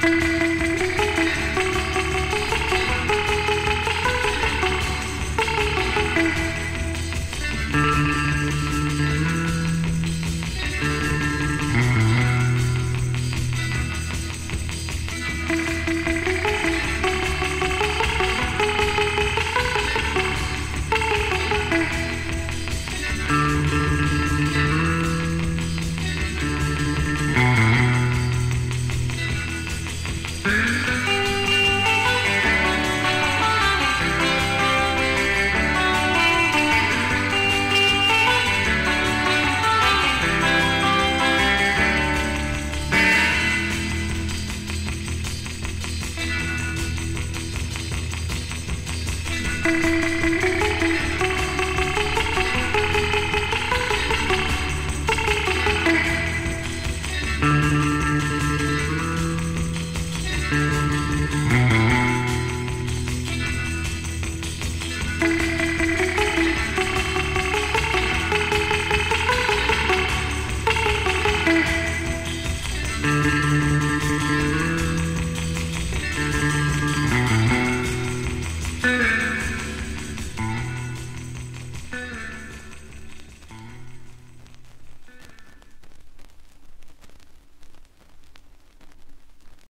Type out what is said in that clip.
thank you Música